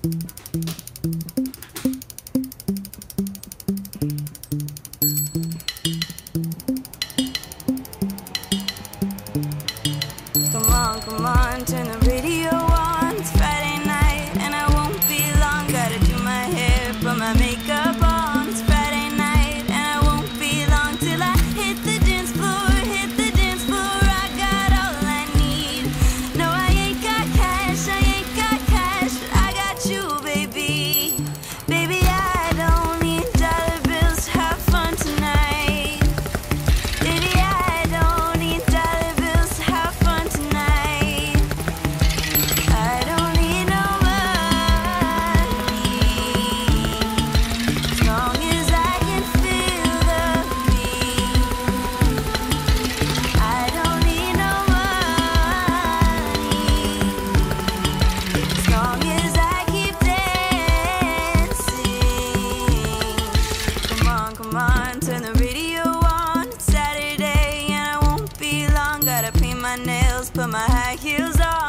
Thank you. don't mind. Turn the radio on, it's Saturday and I won't be long. Gotta paint my nails, put my high heels on.